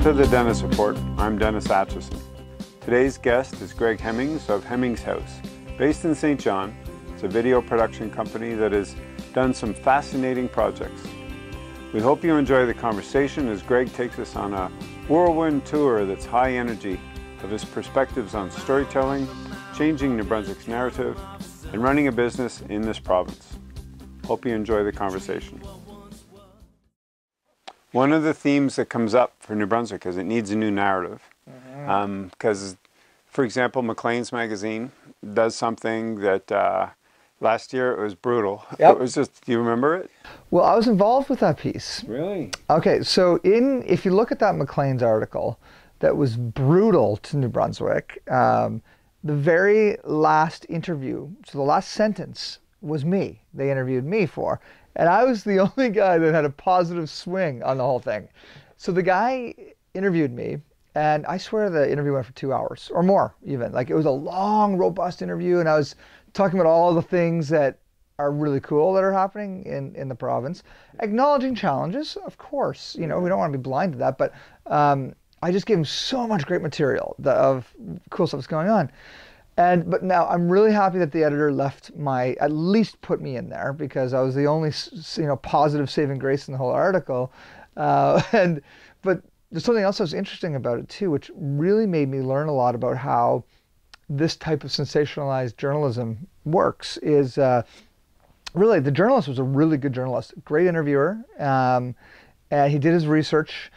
Welcome to the Dennis Report. I'm Dennis Atchison. Today's guest is Greg Hemmings of Hemmings House. Based in St. John, it's a video production company that has done some fascinating projects. We hope you enjoy the conversation as Greg takes us on a whirlwind tour that's high energy of his perspectives on storytelling, changing New Brunswick's narrative, and running a business in this province. Hope you enjoy the conversation. One of the themes that comes up for New Brunswick is it needs a new narrative. Because, um, for example, Maclean's magazine does something that uh, last year it was brutal. Yep. It was just, do you remember it? Well, I was involved with that piece. Really? Okay, so in if you look at that Maclean's article, that was brutal to New Brunswick. Um, the very last interview, so the last sentence was me. They interviewed me for, and I was the only guy that had a positive swing on the whole thing. So the guy interviewed me, and I swear the interview went for two hours or more, even. Like it was a long, robust interview, and I was talking about all the things that are really cool that are happening in, in the province, acknowledging challenges, of course. You know, we don't want to be blind to that, but um, I just gave him so much great material of cool stuff that's going on. And but now I'm really happy that the editor left my at least put me in there because I was the only you know positive saving grace in the whole article. Uh, and but there's something else that was interesting about it too, which really made me learn a lot about how this type of sensationalized journalism works. Is uh, really the journalist was a really good journalist, great interviewer, um, and he did his research.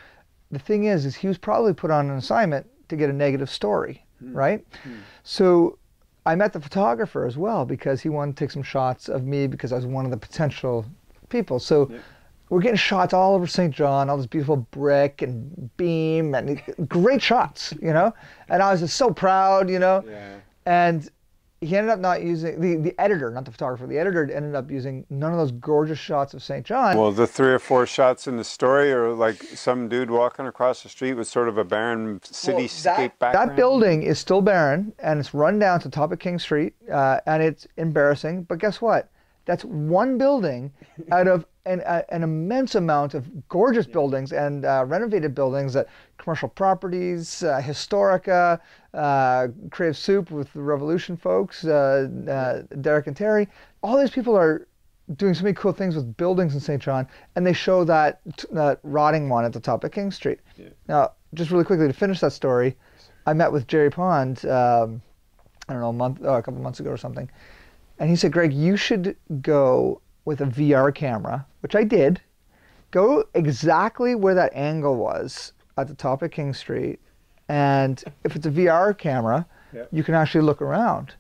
The thing is, is he was probably put on an assignment to get a negative story, mm. right? Mm. So I met the photographer as well because he wanted to take some shots of me because I was one of the potential people. So yeah. we're getting shots all over St. John, all this beautiful brick and beam and great shots, you know. And I was just so proud, you know. Yeah. And he ended up not using the, the editor, not the photographer. The editor ended up using none of those gorgeous shots of St. John. Well, the three or four shots in the story are like some dude walking across the street with sort of a barren cityscape well, that, background. That building is still barren and it's run down to the top of King Street, uh, and it's embarrassing. But guess what? That's one building out of an, uh, an immense amount of gorgeous buildings and uh, renovated buildings that commercial properties, uh, Historica, uh, Creative Soup with the Revolution folks, uh, uh, Derek and Terry. All these people are doing so many cool things with buildings in St. John, and they show that, that rotting one at the top of King Street. Yeah. Now, just really quickly to finish that story, I met with Jerry Pond, um, I don't know, a month, oh, a couple months ago or something and he said, Greg, you should go with a VR camera, which I did. Go exactly where that angle was at the top of King Street. And if it's a VR camera, yep. you can actually look around.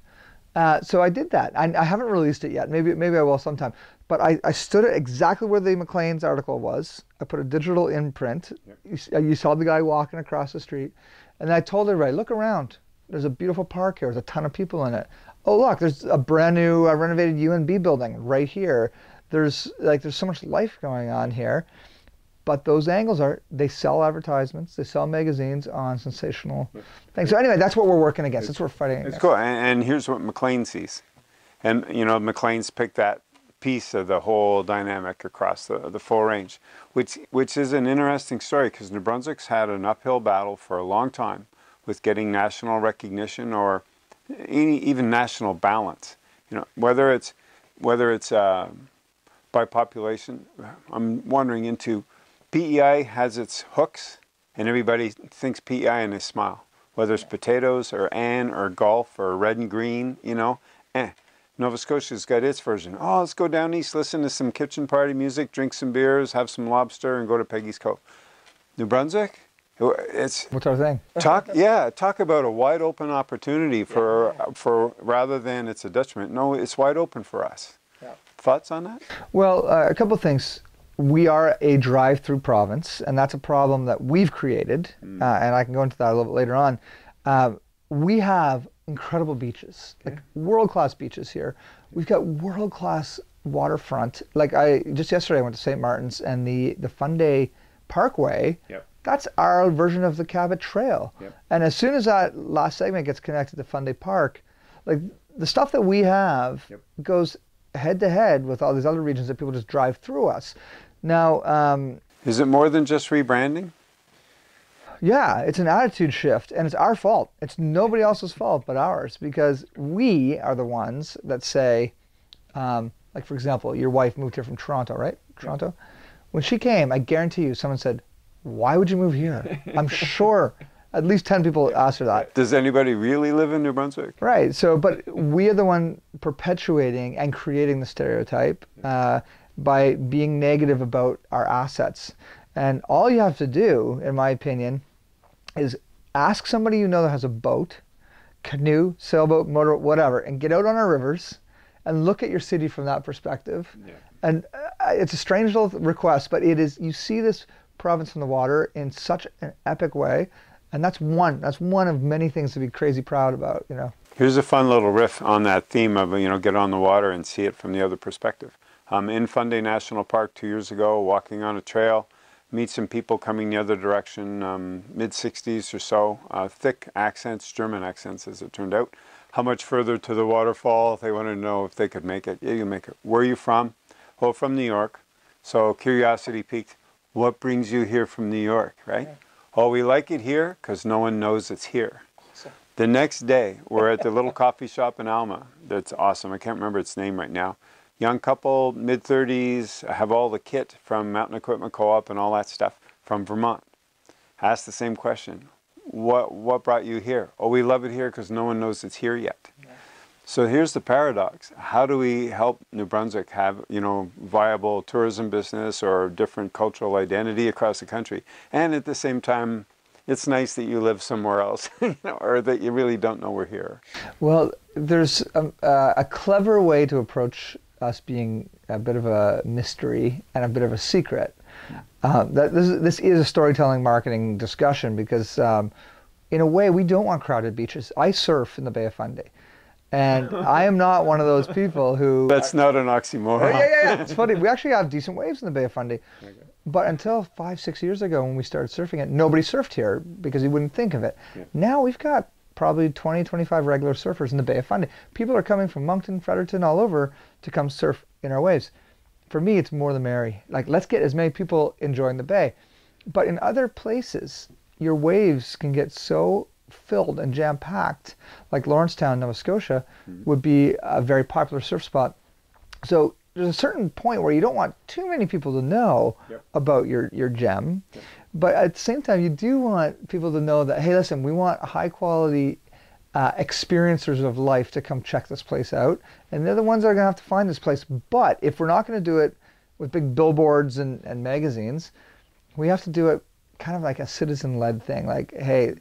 Uh, so I did that. I, I, haven't released it yet. Maybe maybe I will sometime. But I, I stood at exactly where the Maclean's article was. I put a digital imprint. Yep. You, you, saw the guy walking across the street. And I told everybody, look around. There's a beautiful park here. There's a ton of people in it oh look, there's a brand new uh, renovated UNB building right here. There's like there's so much life going on here. But those angles are they sell advertisements, they sell magazines on sensational things. So anyway, that's what we're working against. That's what we're fighting against. It's cool. And, and here's what Maclean sees. And you know, Maclean's picked that piece of the whole dynamic across the, the full range, which which is an interesting story because New Brunswick's had an uphill battle for a long time with getting national recognition or any, even national balance. You know, whether it's whether it's uh, by population, I'm wondering into PEI has its hooks, and everybody thinks PEI and they smile. Whether it's potatoes or Anne or golf or red and green, you know, eh. Nova Scotia's got its version. Oh, let's go down east, listen to some kitchen party music, drink some beers, have some lobster, and go to Peggy's Cove. New Brunswick, it's what's our thing? talk, yeah, talk about a wide open opportunity for yeah. for rather than it's a detriment. No, it's wide open for us. Yeah. Thoughts on that? Well, uh, a couple of things. We are a drive-through province, and that's a problem that we've created, mm. uh, and I can go into that a little bit later on. Uh, we have incredible beaches, like world-class beaches here. We've got world-class waterfront. Like I just yesterday, I went to St. Martin's, and the the Fundy Parkway. Yep that's our version of the Cabot Trail. Yep. And as soon as that last segment gets connected to Fundy Park, like the stuff that we have yep. goes head to head with all these other regions that people just drive through us. Now, um, is it more than just rebranding? Yeah, it's an attitude shift, and it's our fault. It's nobody else's fault but ours because we are the ones that say, um, like for example, your wife moved here from Toronto, right? Toronto. When she came, I guarantee you, someone said, "Why would you move here?" I'm sure at least ten people asked her that. Does anybody really live in New Brunswick? Right. So, but we are the one perpetuating and creating the stereotype uh, by being negative about our assets. And all you have to do, in my opinion, is ask somebody you know that has a boat, canoe, sailboat, motor, whatever, and get out on our rivers and look at your city from that perspective. Yeah. And uh, it's a strange little request, but it is. You see this province from the water in such an epic way, and that's one. That's one of many things to be crazy proud about. You know. Here's a fun little riff on that theme of you know get on the water and see it from the other perspective. Um, in Fundy National Park two years ago, walking on a trail, meet some people coming the other direction, um, mid 60s or so, uh, thick accents, German accents as it turned out. How much further to the waterfall? They wanted to know if they could make it. Yeah, you make it. Where are you from? Oh, from New York. So curiosity peaked. What brings you here from New York, right? Oh, we like it here because no one knows it's here. The next day, we're at the little coffee shop in Alma. That's awesome. I can't remember its name right now. Young couple, mid 30s, have all the kit from Mountain Equipment Co-op and all that stuff from Vermont. Ask the same question. What what brought you here? Oh, we love it here because no one knows it's here yet. So here's the paradox. How do we help New Brunswick have, you know, viable tourism business or different cultural identity across the country? And at the same time, it's nice that you live somewhere else, you know, or that you really don't know we're here. Well, there's a, uh, a clever way to approach us being a bit of a mystery and a bit of a secret. Um, that this, this is a storytelling marketing discussion because, um, in a way, we don't want crowded beaches. I surf in the Bay of Fundy. And I am not one of those people who. That's not an oxymoron. Oh, yeah, yeah, yeah. It's funny. We actually have decent waves in the Bay of Fundy. Okay. But until five, six years ago when we started surfing it, nobody surfed here because you wouldn't think of it. Yeah. Now we've got probably 20, 25 regular surfers in the Bay of Fundy. People are coming from Moncton, Fredericton, all over to come surf in our waves. For me, it's more the merry. Like, let's get as many people enjoying the bay. But in other places, your waves can get so filled and jam packed, like Lawrencetown, Nova Scotia, mm-hmm. would be a very popular surf spot. So there's a certain point where you don't want too many people to know yep. about your, your gem. Yep. But at the same time, you do want people to know that, hey, listen, we want high quality uh, experiencers of life to come check this place out. And they're the ones that are going to have to find this place. But if we're not going to do it with big billboards and, and magazines, we have to do it kind of like a citizen led thing. Like, hey,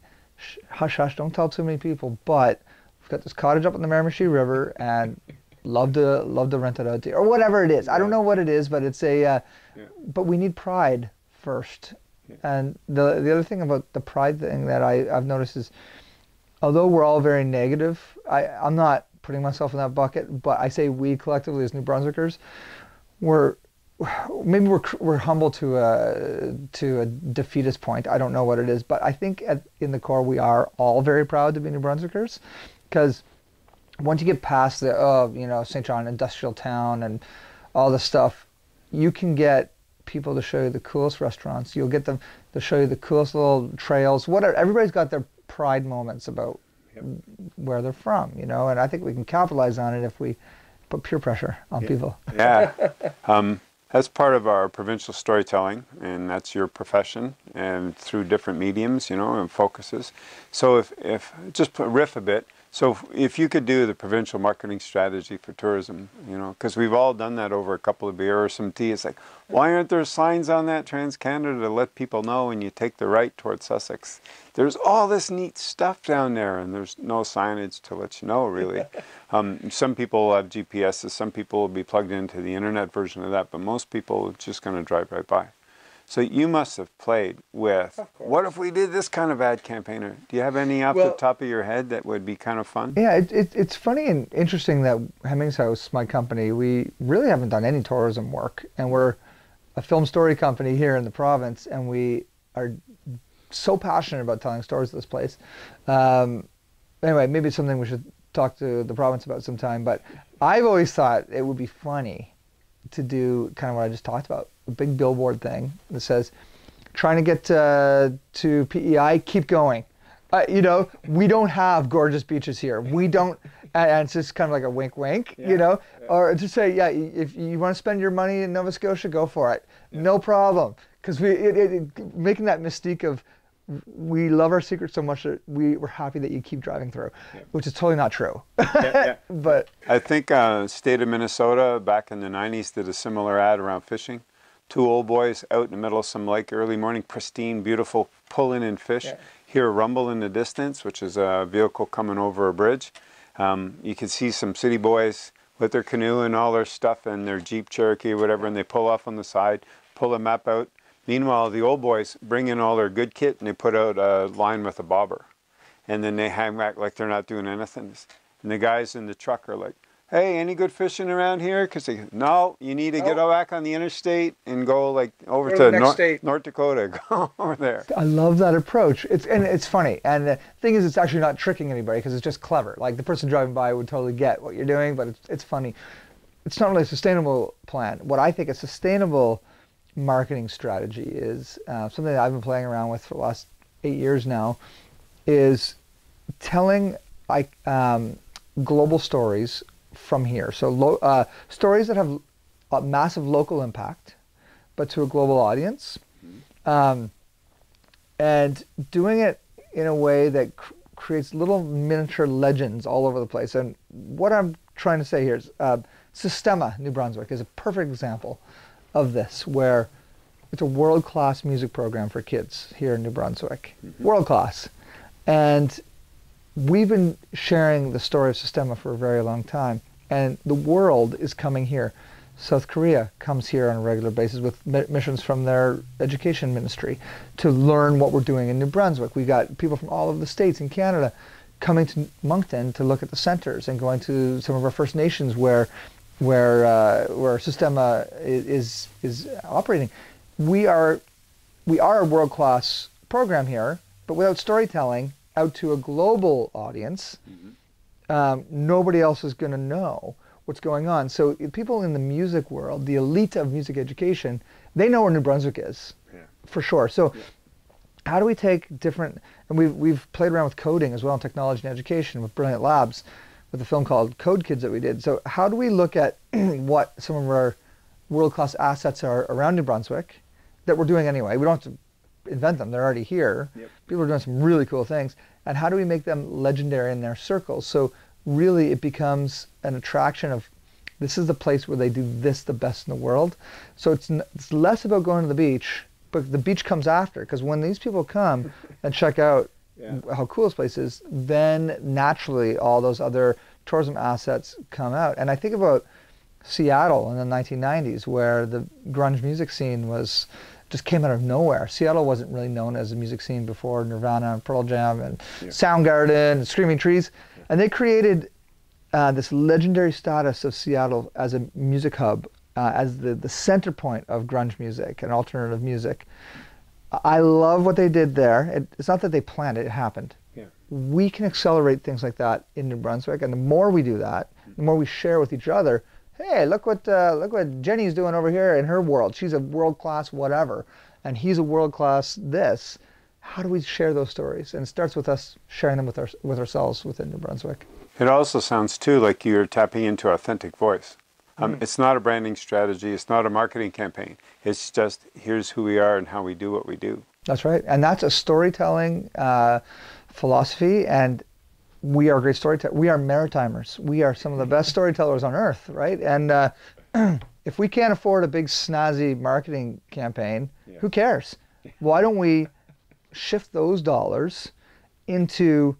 hush hush, don't tell too many people. But we've got this cottage up on the Miramichi River, and love to love to rent it out to you, or whatever it is. I don't know what it is, but it's a. Uh, yeah. But we need pride first. Yeah. And the the other thing about the pride thing that I I've noticed is, although we're all very negative, I I'm not putting myself in that bucket, but I say we collectively as New Brunswickers, we're maybe we're we're humble to a to a defeatist point. I don't know what it is, but I think at, in the core we are all very proud to be New Brunswickers, because once you get past the oh you know St. John industrial town and all the stuff, you can get people to show you the coolest restaurants. You'll get them to show you the coolest little trails. Whatever. Everybody's got their pride moments about yep. where they're from, you know, and I think we can capitalize on it if we put peer pressure on yeah. people. Yeah. Um, that's part of our provincial storytelling, and that's your profession, and through different mediums, you know, and focuses. So if, if just riff a bit, so if you could do the provincial marketing strategy for tourism, you know, because we've all done that over a couple of beer or some tea. It's like, why aren't there signs on that Trans Canada to let people know when you take the right towards Sussex? There's all this neat stuff down there, and there's no signage to let you know, really. um, some people have GPSs, some people will be plugged into the internet version of that, but most people are just going to drive right by. So you must have played with, what if we did this kind of ad campaigner? Do you have any off well, the top of your head that would be kind of fun? Yeah, it, it, it's funny and interesting that Hemmings House, my company, we really haven't done any tourism work. And we're a film story company here in the province, and we are so passionate about telling stories of this place. Um, anyway, maybe it's something we should talk to the province about sometime. But I've always thought it would be funny to do kind of what I just talked about a big billboard thing that says, trying to get uh, to PEI, keep going. Uh, you know, we don't have gorgeous beaches here. We don't, and, and it's just kind of like a wink, wink. Yeah, You know, yeah. or to say, yeah, if you want to spend your money in Nova Scotia, go for it. No problem. Because we it, it, it, making that mystique of we love our secret so much that we we're happy that you keep driving through, which is totally not true. yeah. but I think uh, state of Minnesota back in the 90s did a similar ad around fishing. Two old boys out in the middle of some lake early morning, pristine, beautiful, pulling in fish. Yeah. Hear a rumble in the distance, which is a vehicle coming over a bridge. Um, you can see some city boys with their canoe and all their stuff and their Jeep Cherokee or whatever, and they pull off on the side, pull a map out. Meanwhile, the old boys bring in all their good kit and they put out a line with a bobber and then they hang back like they're not doing anything. And the guys in the truck are like, "Hey, any good fishing around here?" Because they, no, you need to get No. back on the interstate and go like over Go to to, the next North, state." North Dakota. Go over there. I love that approach. It's and it's funny. And the thing is, it's actually not tricking anybody because it's just clever. Like the person driving by would totally get what you're doing, but it's it's funny. It's not really a sustainable plan. What I think a sustainable marketing strategy is uh, something that I've been playing around with for the last eight years now. Is telling like um, global stories from here. So lo- uh, stories that have a massive local impact, but to a global audience. Um, and doing it in a way that cr- creates little miniature legends all over the place. And what I'm trying to say here is uh, Sistema, New Brunswick, is a perfect example of this, where it's a world-class music program for kids here in New Brunswick. World class. And we've been sharing the story of Sistema for a very long time, and the world is coming here. South Korea comes here on a regular basis with mi- missions from their education ministry to learn what we're doing in New Brunswick. We've got people from all over the states and Canada coming to Moncton to look at the centers and going to some of our First Nations where where uh, where Sistema is is operating. We are we are a world class program here, but without storytelling out to a global audience, um, nobody else is going to know what's going on. So people in the music world, the elite of music education, they know where New Brunswick is, Yeah. for sure. So how do we take different and we've we've played around with coding as well and technology and education with Brilliant Labs with a film called Code Kids that we did. So how do we look at what some of our world class assets are around New Brunswick that we're doing anyway? We don't have to invent them; they're already here. Yep. People are doing some really cool things, and how do we make them legendary in their circles? So really, it becomes an attraction of this is the place where they do this the best in the world. So it's n- it's less about going to the beach, but the beach comes after because when these people come and check out Yeah. how cool this place is, then naturally all those other tourism assets come out. And I think about Seattle in the 1990s, where the grunge music scene was just came out of nowhere. Seattle wasn't really known as a music scene before Nirvana and Pearl Jam and Yeah. Soundgarden and Screaming Trees, and they created uh, this legendary status of Seattle as a music hub, uh, as the, the center point of grunge music and alternative music. I love what they did there. It, it's not that they planned it; it happened Yeah. we can accelerate things like that in New Brunswick, and the more we do that, the more we share with each other. Hey, look what uh, look what Jenny's doing over here in her world. She's a world class whatever, and he's a world class this. How do we share those stories? And it starts with us sharing them with our with ourselves within New Brunswick. It also sounds too like you're tapping into authentic voice. Um, It's not a branding strategy. It's not a marketing campaign. It's just here's who we are and how we do what we do. That's right, and that's a storytelling uh, philosophy, and we are great storytellers. We are maritimers. We are some of the best storytellers on earth, right? And uh, if we can't afford a big snazzy marketing campaign, Yeah. who cares? Why don't we shift those dollars into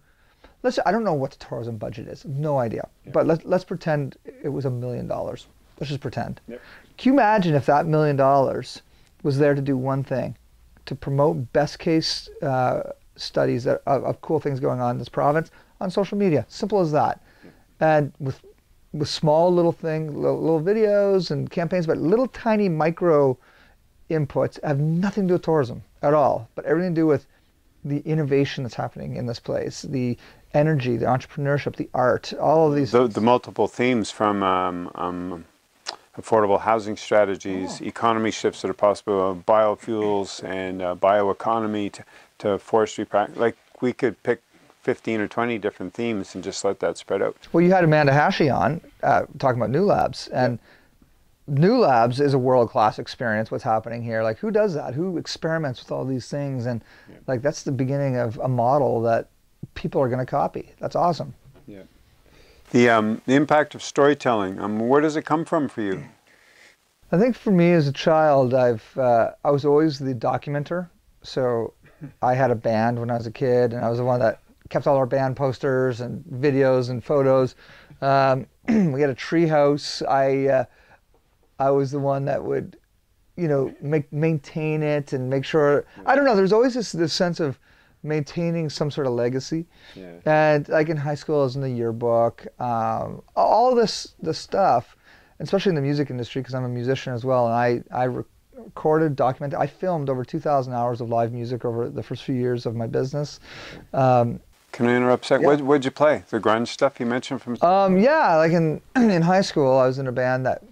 let's I don't know what the tourism budget is. No idea. But let's let's pretend it was a million dollars. Let's just pretend. Yep. Can you imagine if that million dollars was there to do one thing, to promote best case uh, studies that, of, of cool things going on in this province on social media? Simple as that. And with with small little thing, little, little videos and campaigns, but little tiny micro inputs have nothing to do with tourism at all, but everything to do with the innovation that's happening in this place, the energy, the entrepreneurship, the art, all of these. The, the multiple themes from um, um, affordable housing strategies, Oh. economy shifts that are possible, uh, biofuels and uh, bioeconomy to, to forestry. prac- Like we could pick 15 or 20 different themes and just let that spread out. Well, you had Amanda Hashi on uh, talking about New Labs, and New Labs is a world class experience. What's happening here? Like, who does that? Who experiments with all these things? And like, that's the beginning of a model that people are going to copy. That's awesome. Yeah. The, um, the impact of storytelling, um, where does it come from for you? I think for me as a child, I've uh, I was always the documenter. So I had a band when I was a kid, and I was the one that kept all our band posters and videos and photos. Um, we had a tree house. I uh, I was the one that would, you know, make maintain it and make sure. I don't know. There's always this this sense of maintaining some sort of legacy. Yeah. And like in high school, I was in the yearbook. Um, all this the stuff, especially in the music industry, because I'm a musician as well, and I I re- recorded, documented, I filmed over 2,000 hours of live music over the first few years of my business. Um, Can I interrupt a second? Yeah. What, what'd you play? The grunge stuff you mentioned from. Um, yeah, like in in high school, I was in a band that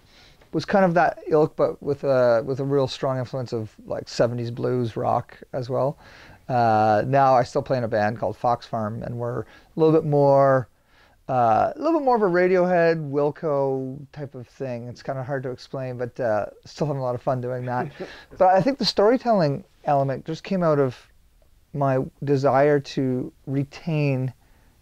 was kind of that ilk, but with a with a real strong influence of like '70s blues rock as well. Uh, now I still play in a band called Fox Farm, and we're a little bit more. Uh, a little bit more of a Radiohead, Wilco type of thing. It's kind of hard to explain, but uh, still having a lot of fun doing that. but I think the storytelling element just came out of my desire to retain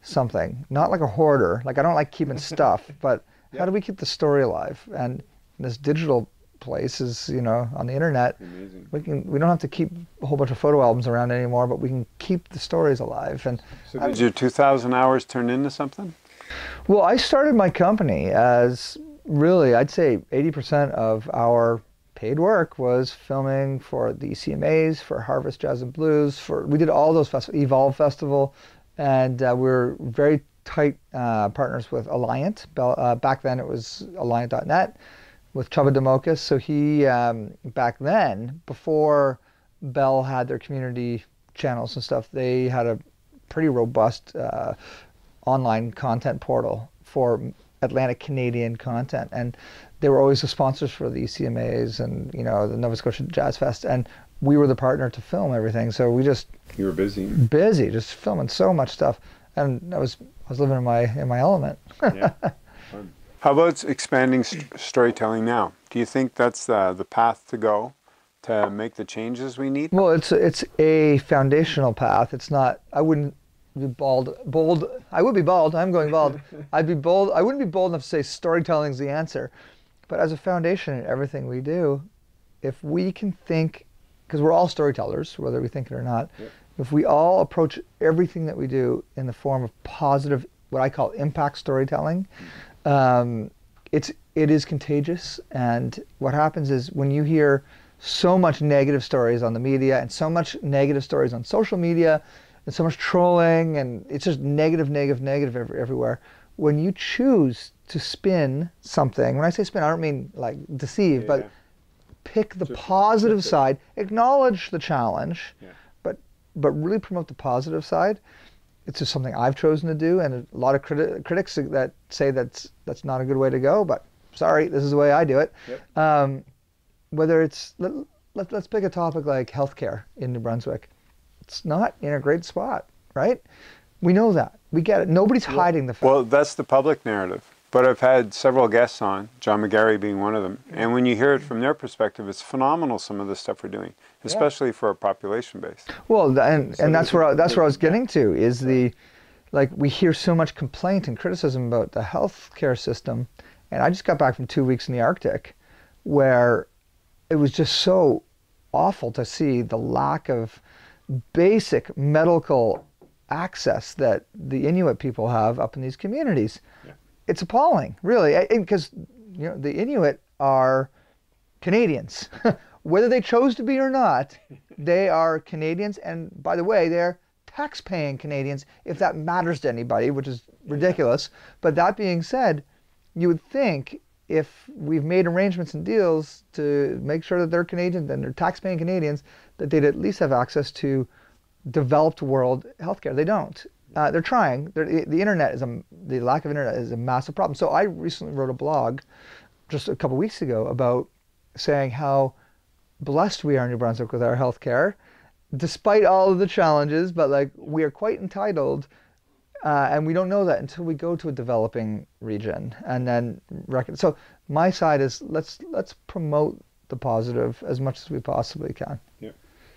something, not like a hoarder. Like I don't like keeping stuff, but how do we keep the story alive? And this digital place is, you know, on the internet. Amazing. We can we don't have to keep a whole bunch of photo albums around anymore, but we can keep the stories alive. And So did your 2,000 hours turn into something? well, I started my company as really, I'd say 80% of our paid work was filming for the CMAs, for Harvest Jazz and Blues, for we did all those festivals, Evolve Festival, and uh, we're very tight uh, partners with Aliant. Uh, back then it was Aliant.net with Chubba Demokis. So he, um, back then, before Bell had their community channels and stuff, they had a pretty robust uh, online content portal for Atlantic Canadian content, and they were always the sponsors for the ECMAs and you know the Nova Scotia Jazz Fest, and we were the partner to film everything. So we just You were busy. busy, just filming so much stuff, and I was I was living in my in my element. Yeah. Fun. How about expanding st- storytelling now? Do you think that's the, the path to go to make the changes we need? Well, it's it's a foundational path. It's not. I wouldn't be bald. Bold. I would be bald. I'm going bald. I'd be bold. I wouldn't be bold enough to say storytelling's the answer, but as a foundation in everything we do, if we can think, because we're all storytellers, whether we think it or not, Yep. if we all approach everything that we do in the form of positive, what I call impact storytelling, um, it's it is contagious. And what happens is when you hear so much negative stories on the media and so much negative stories on social media and so much trolling and it's just negative, negative, negative every, everywhere. When you choose to spin something, when I say spin, I don't mean like deceive, Yeah. but pick the Just positive side, acknowledge the challenge, Yeah. but but really promote the positive side. It's just something I've chosen to do, and a lot of criti- critics that say that's that's not a good way to go. But sorry, this is the way I do it. Yep. Um, whether it's let, let, let's pick a topic like healthcare in New Brunswick, it's not in a great spot, right? We know that. We get it. Nobody's hiding the fact. Well, that's the public narrative. But I've had several guests on, John McGarry being one of them. And when you hear it from their perspective, it's phenomenal some of the stuff we're doing, especially for our population base. Well, and So and that's where a- I, that's where I was getting to is the, like we hear so much complaint and criticism about the healthcare system, and I just got back from two weeks in the Arctic, where it was just so awful to see the lack of basic medical access that the Inuit people have up in these communities. Yeah. It's appalling, really, because you know the Inuit are Canadians. Whether they chose to be or not, they are Canadians. And by the way, they're tax-paying Canadians, if that matters to anybody, which is ridiculous. But that being said, you would think if we've made arrangements and deals to make sure that they're Canadians and they're tax-paying Canadians, that they'd at least have access to developed world healthcare. They don't. Uh, they're trying. They're, the internet is a the lack of internet is a massive problem. So I recently wrote a blog just a couple weeks ago about saying how blessed we are in New Brunswick with our health care, despite all of the challenges, but like we are quite entitled. Uh, and we don't know that until we go to a developing region and then reckon. So my side is let's let's promote the positive as much as we possibly can. Yeah.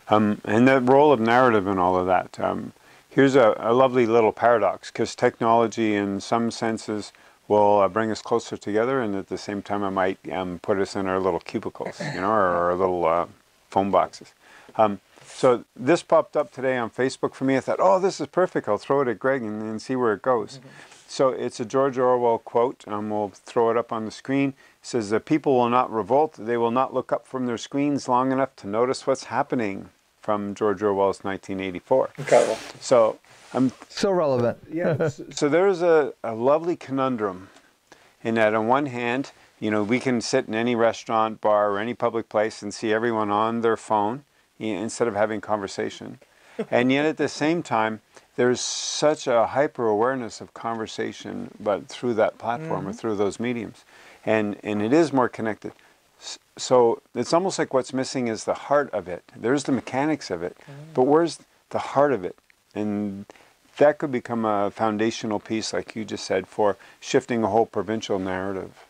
Um, and the role of narrative in all of that. Um, here's a, a, lovely little paradox because technology, in some senses, will uh, bring us closer together, and at the same time, it might um, put us in our little cubicles, you know, or our little uh, phone boxes. Um, so this popped up today on Facebook for me. I thought, oh, this is perfect. I'll throw it at Greg and, and see where it goes. Mm-hmm. So it's a George Orwell quote. Um, we'll throw it up on the screen. It says, "The people will not revolt. They will not look up from their screens long enough to notice what's happening." From George Orwell's 1984. Incredible. So I'm so relevant. yeah. so there's a, a lovely conundrum in that on one hand, you know, we can sit in any restaurant, bar, or any public place and see everyone on their phone instead of having conversation. and yet at the same time, there's such a hyper awareness of conversation, but through that platform mm-hmm. or through those mediums, and and it is more connected. So it's almost like what's missing is the heart of it. There's the mechanics of it, but where's the heart of it? And that could become a foundational piece, like you just said, for shifting a whole provincial narrative.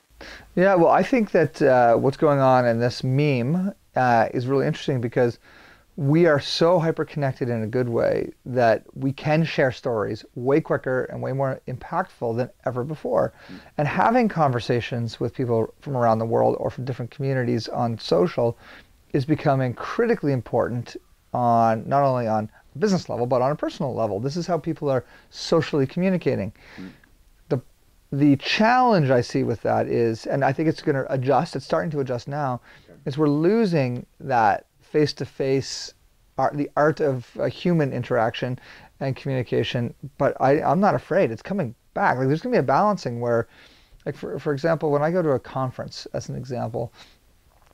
Yeah, well, I think that uh, what's going on in this meme uh, is really interesting because we are so hyper connected in a good way that we can share stories way quicker and way more impactful than ever before. And having conversations with people from around the world or from different communities on social is becoming critically important on not only on a business level but on a personal level. This is how people are socially communicating. The the challenge I see with that is and I think it's going to adjust, it's starting to adjust now, is we're losing that face to face art, the art of uh, human interaction and communication. But I, I'm not afraid. It's coming back. Like there's going to be a balancing where, like for for example, when I go to a conference, as an example,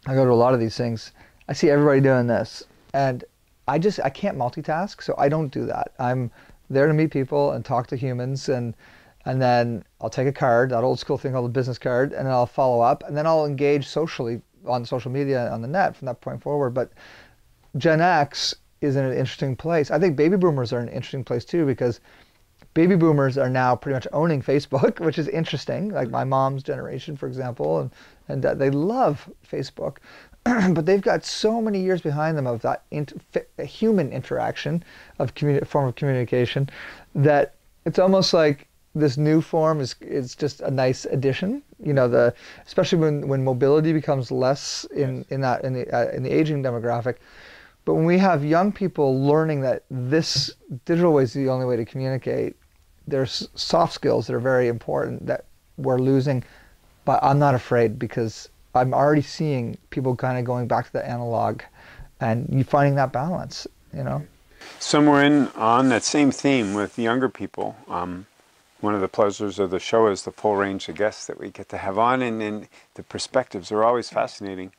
I go to a lot of these things. I see everybody doing this, and I just I can't multitask, so I don't do that. I'm there to meet people and talk to humans and and then I'll take a card, that old school thing called a business card, and then I'll follow up, and then I'll engage socially on social media on the net from that point forward. But Gen X is in an interesting place. I think baby boomers are in an interesting place too because baby boomers are now pretty much owning Facebook, which is interesting. Like my mom's generation, for example, and and uh, they love Facebook, but they've got so many years behind them of that inter- human interaction of communi- form of communication that it's almost like this new form is is just a nice addition. You know, the especially when, when mobility becomes less in, in that in the uh, in the aging demographic. But when we have young people learning that this digital way is the only way to communicate, there's soft skills that are very important that we're losing. But I'm not afraid because I'm already seeing people kind of going back to the analog, and you finding that balance. You know. Somewhere in on that same theme with younger people. Um, one of the pleasures of the show is the full range of guests that we get to have on, and, and the perspectives are always fascinating.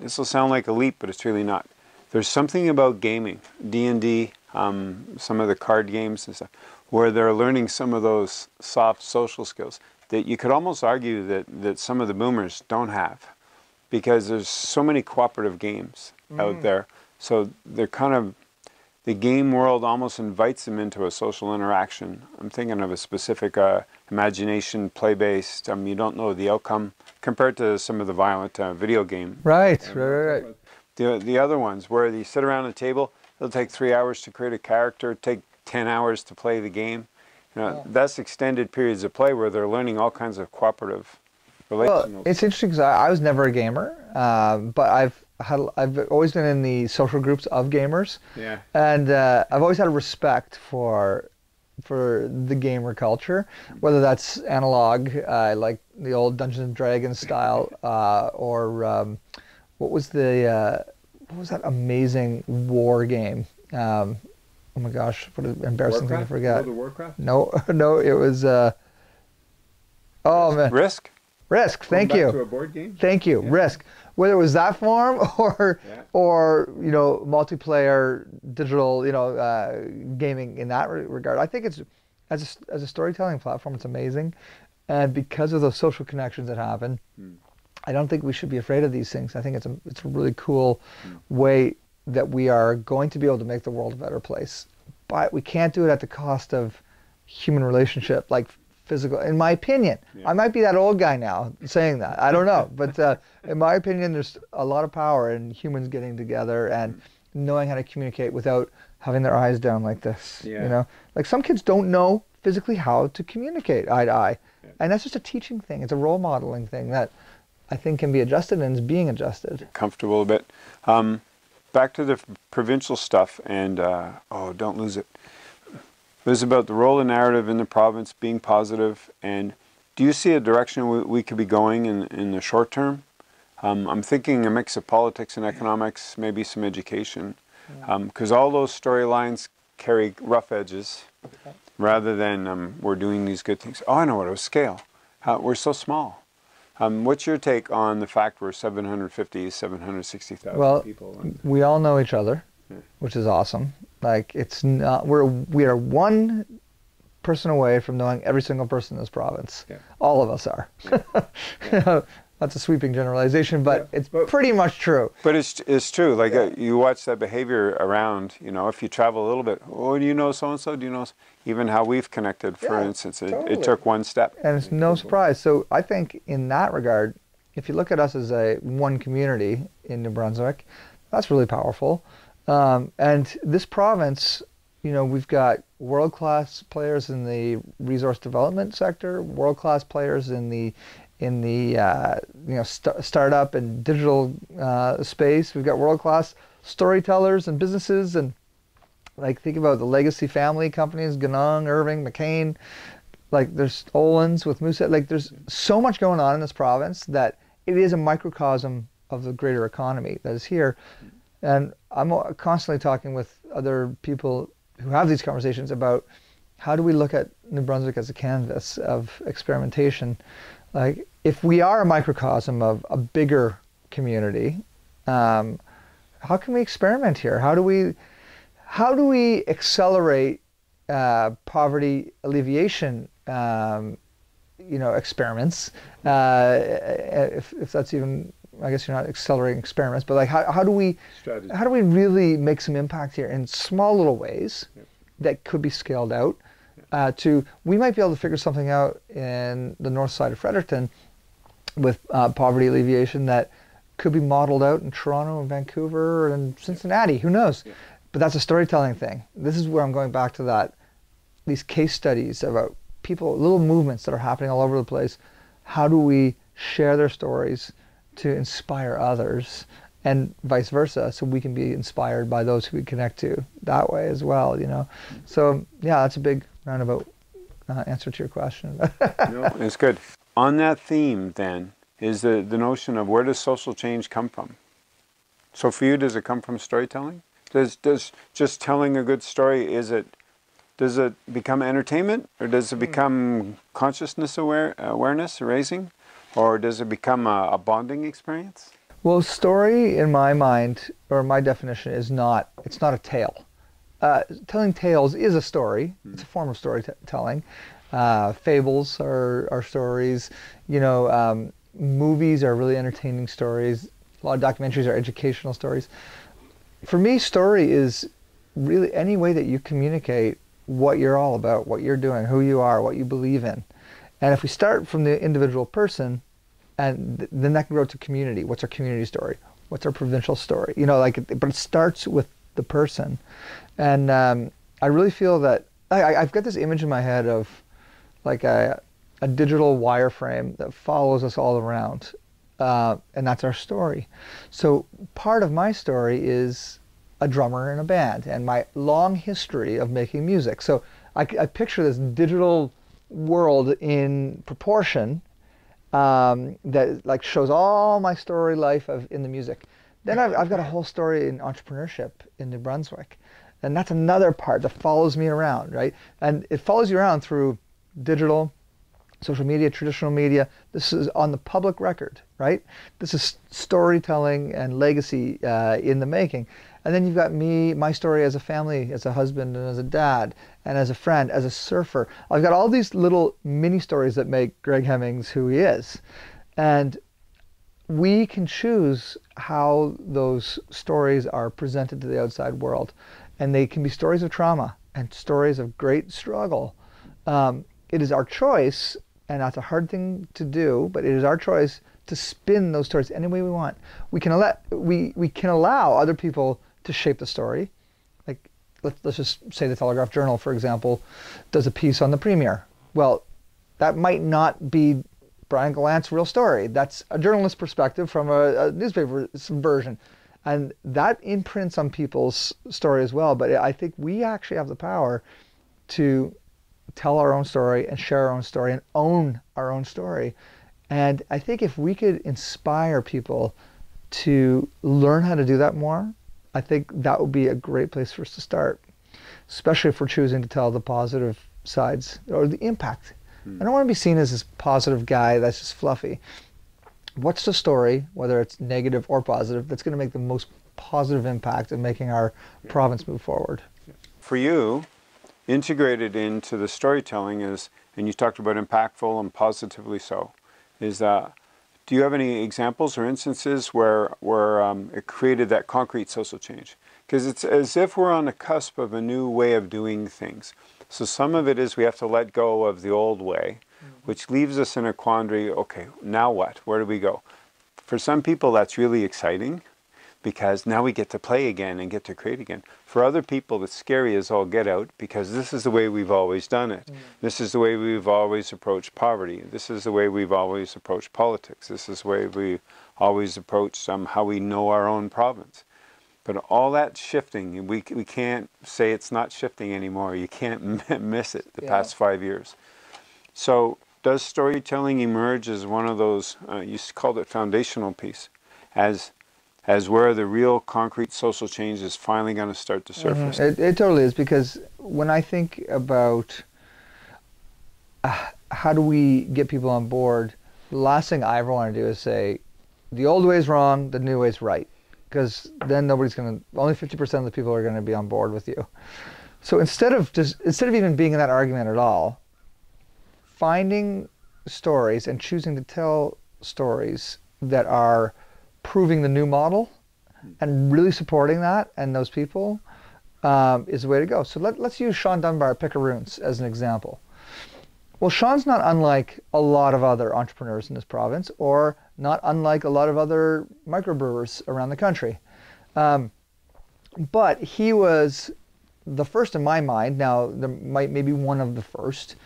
This will sound like a leap, but it's really not. There's something about gaming, D&D, um, some of the card games and stuff, where they're learning some of those soft social skills that you could almost argue that, that some of the boomers don't have because there's so many cooperative games mm. out there. So they're kind of the game world almost invites them into a social interaction. I'm thinking of a specific uh, imagination, play-based. Um, you don't know the outcome compared to some of the violent uh, video game. Right, right, right, right. The the other ones where you sit around a table, it'll take three hours to create a character, take ten hours to play the game. You know, yeah. that's extended periods of play where they're learning all kinds of cooperative well, it's interesting because I, I, was never a gamer, um, but I've had I've always been in the social groups of gamers. Yeah. And uh, I've always had a respect for for the gamer culture, whether that's analog, uh, like the old Dungeons and Dragons style, uh, or um, what was the uh, what was that amazing war game? Um, oh my gosh, what an embarrassing Warcraft? thing to forget. Warcraft? No, no, it was. Uh, oh man. Risk. Risk. Thank you. To a board game. Thank you. Yeah. Risk. Whether it was that form or yeah. or you know multiplayer digital you know uh, gaming in that regard, I think it's as a, as a storytelling platform, it's amazing, and because of those social connections that happen, hmm. I don't think we should be afraid of these things. I think it's a it's a really cool way that we are going to be able to make the world a better place. But we can't do it at the cost of human relationship, like physical. In my opinion, Yeah. I might be that old guy now saying that. I don't know, but uh, in my opinion, there's a lot of power in humans getting together and knowing how to communicate without having their eyes down like this. Yeah. You know, like some kids don't know physically how to communicate eye to eye, Yeah. and that's just a teaching thing. It's a role modeling thing that I think can be adjusted and is being adjusted. comfortable a bit. Um, back to the provincial stuff, and uh, oh, don't lose it. It was about the role of narrative in the province being positive, and do you see a direction we, we could be going in, in the short term? Um, I'm thinking a mix of politics and economics, maybe some education, because all those storylines carry rough edges, rather than um, we're doing these good things. Oh, I know what it was scale. How, we're so small. Um, what's your take on the fact we're 750, 760,000 Well, people? Well, we all know each other. Which is awesome. Like it's not we're we are one person away from knowing every single person in this province. Yeah. All of us are. That's a sweeping generalization, but Yeah, it's but- pretty much true. But it's it's true. Like uh, you watch that behavior around. You know, if you travel a little bit, oh, do you know so and so? Do you know? Even how we've connected, for Yeah, instance, it, totally. it took one step. And it's no surprise. So I think in that regard, if you look at us as a one community in New Brunswick, that's really powerful. Um, and this province, you know, we've got world class players in the resource development sector, world class players in the in the uh, you know st- startup and digital uh, space. We've got world class storytellers and businesses and like think about the legacy family companies, Ganong, Irving, McCain. Like there's Olands with Moosehead. Like there's so much going on in this province that it is a microcosm of the greater economy that is here. And I'm constantly talking with other people who have these conversations about how do we look at New Brunswick as a canvas of experimentation. Like if we are a microcosm of a bigger community, um, how can we experiment here? How do we how do we accelerate uh, poverty alleviation um, you know experiments uh, if, if that's even I guess you're not accelerating experiments but like how, how do we Strategy. how do we really make some impact here in small little ways Yep. that could be scaled out uh, to we might be able to figure something out in the north side of Fredericton with uh, poverty alleviation that could be modeled out in Toronto and Vancouver and Cincinnati. Who knows? Yeah. But that's a storytelling thing. This is where I'm going back to that. These case studies about people, little movements that are happening all over the place. How do we share their stories to inspire others and vice versa so we can be inspired by those who we connect to that way as well, you know? So, yeah, that's a big roundabout uh, answer to your question. No, it's good. On that theme, then, is the, the notion of where does social change come from? So for you, does it come from storytelling? Does does just telling a good story is it does it become entertainment or does it become consciousness aware awareness raising, or does it become a, a bonding experience? Well, story in my mind, or my definition, is not. It's not a tale. Uh, telling tales is a story. It's a form of storytelling. Uh, fables are, are stories. You know, um, movies are really entertaining stories. A lot of documentaries are educational stories. For me, story is really any way that you communicate what you're all about, what you're doing, who you are, what you believe in. And if we start from the individual person, and th- then that can grow to community. What's our community story? What's our provincial story? You know, like, but it starts with the person. And um, I really feel that I, I- I've got this image in my head of like a, a digital wireframe that follows us all around. Uh, and that's our story. So part of my story is a drummer in a band and my long history of making music. So I picture this digital world in proportion um, that like shows all my story life of in the music. Then I've, I've got a whole story in entrepreneurship in New Brunswick, and that's another part that follows me around, right? And it follows you around through digital, social media, traditional media. This is on the public record, right? This is storytelling and legacy uh, in the making. And then you've got me, my story as a family, as a husband and as a dad, and as a friend, as a surfer. I've got all these little mini stories that make Greg Hemmings who he is. And we can choose how those stories are presented to the outside world. And they can be stories of trauma and stories of great struggle. Um, it is our choice, and that's a hard thing to do, but it is our choice to spin those stories any way we want. We can let we, we can allow other people to shape the story. Like let's let's just say the Telegraph Journal, for example, does a piece on the premier. Well, that might not be Brian Gallant's real story. That's a journalist's perspective from a, a newspaper version. And that imprints on people's story as well. But I think we actually have the power to tell our own story and share our own story and own our own story. And I think if we could inspire people to learn how to do that more, I think that would be a great place for us to start, especially if we're choosing to tell the positive sides or the impact hmm. I don't want to be seen as this positive guy that's just fluffy. What's the story, whether it's negative or positive, that's going to make the most positive impact in making our province move forward? For you, integrated into the storytelling is, and you talked about impactful and positively so, is that do you have any examples or instances where, where um, it created that concrete social change? Because it's as if we're on the cusp of a new way of doing things. So some of it is we have to let go of the old way, mm-hmm. which leaves us in a quandary. Okay, now what? Where do we go? For some people, that's really exciting because now we get to play again and get to create again. For other people, it's scary as all get out because this is the way we've always done it. Mm. This is the way we've always approached poverty. This is the way we've always approached politics. This is the way we always approached um, how we know our own province. But all that shifting, we, we can't say it's not shifting anymore. You can't miss it the yeah. past five years. So does storytelling emerge as one of those, uh, you called it foundational piece, as as where the real concrete social change is finally going to start to mm-hmm. surface? Mm-hmm. It, it, totally is because when I think about uh, how do we get people on board, the last thing I ever want to do is say, the old way is wrong, the new way is right because then nobody's going to only 50% of the people are going to be on board with you so instead of just instead of even being in that argument at all finding stories and choosing to tell stories that are proving the new model and really supporting that and those people um, is the way to go so let, let's use sean dunbar at picaroons as an example well, Sean's not unlike a lot of other entrepreneurs in this province, or not unlike a lot of other microbrewers around the country. Um, but he was the first in my mind. Now, there might maybe one of the first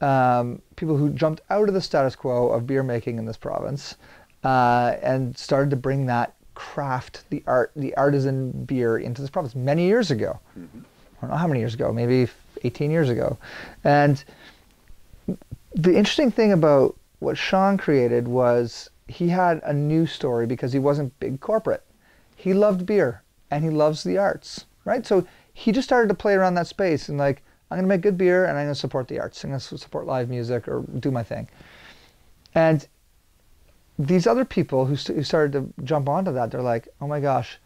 um, people who jumped out of the status quo of beer making in this province uh, and started to bring that craft, the art, the artisan beer into this province many years ago. Mm-hmm. I don't know how many years ago, maybe 18 years ago, and the interesting thing about what Sean created was he had a new story because he wasn't big corporate. He loved beer and he loves the arts, right? So he just started to play around that space and like, I'm going to make good beer and I'm going to support the arts. I'm going to support live music or do my thing. And these other people who, who started to jump onto that, they're like, oh my gosh,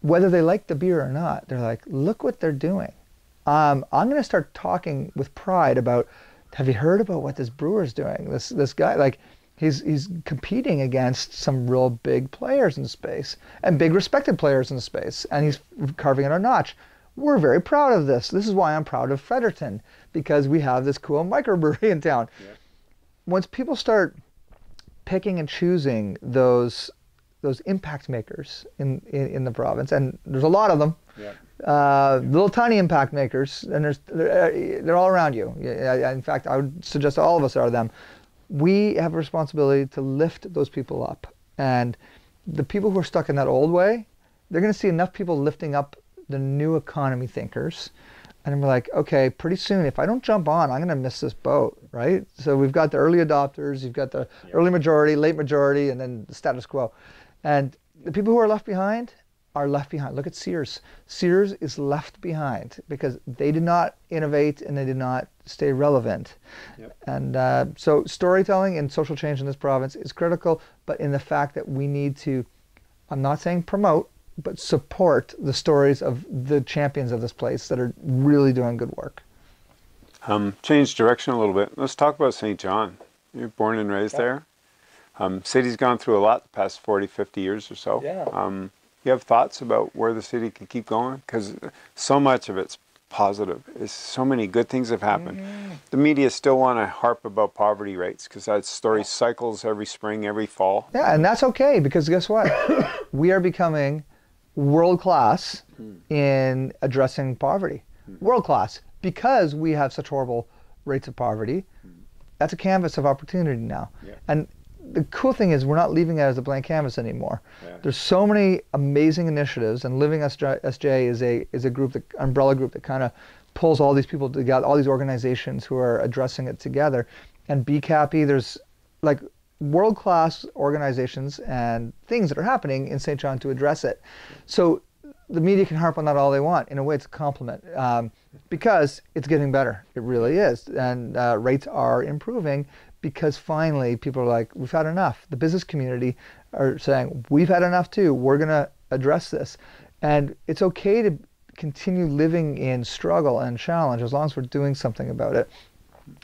whether they like the beer or not, they're like, look what they're doing. Um, I'm going to start talking with pride about have you heard about what this brewer's doing? This this guy like he's he's competing against some real big players in space and big respected players in space, and he's carving it a notch. We're very proud of this. This is why I'm proud of Fredericton because we have this cool microbrewery in town. Yeah. Once people start picking and choosing those those impact makers in, in, in the province, and there's a lot of them. Yeah uh, little tiny impact makers, and there's, they're, they're all around you. In fact, I would suggest all of us are them. We have a responsibility to lift those people up. And the people who are stuck in that old way, they're going to see enough people lifting up the new economy thinkers. And we're like, okay, pretty soon, if I don't jump on, I'm going to miss this boat, right? So we've got the early adopters, you've got the yeah. early majority, late majority, and then the status quo. And the people who are left behind, are left behind. Look at Sears. Sears is left behind because they did not innovate and they did not stay relevant. Yep. And uh, so storytelling and social change in this province is critical, but in the fact that we need to, I'm not saying promote, but support the stories of the champions of this place that are really doing good work. Um, change direction a little bit. Let's talk about St. John. You're born and raised yep. there. Um, city's gone through a lot the past 40, 50 years or so. Yeah. Um, you have thoughts about where the city can keep going? Because so much of it's positive. It's so many good things have happened. Mm-hmm. The media still want to harp about poverty rates because that story cycles every spring, every fall. Yeah, and that's okay because guess what? we are becoming world class hmm. in addressing poverty. Hmm. World class because we have such horrible rates of poverty. Hmm. That's a canvas of opportunity now. Yeah. And the cool thing is we're not leaving it as a blank canvas anymore. Yeah. There's so many amazing initiatives, and Living SJ, SJ is a is a group, that umbrella group that kind of pulls all these people together, all these organizations who are addressing it together. And BCAPI, there's like world class organizations and things that are happening in St. John to address it. So the media can harp on that all they want. In a way, it's a compliment um, because it's getting better. It really is, and uh, rates are improving because finally people are like, we've had enough. The business community are saying, we've had enough too. We're going to address this, and it's okay to continue living in struggle and challenge as long as we're doing something about it.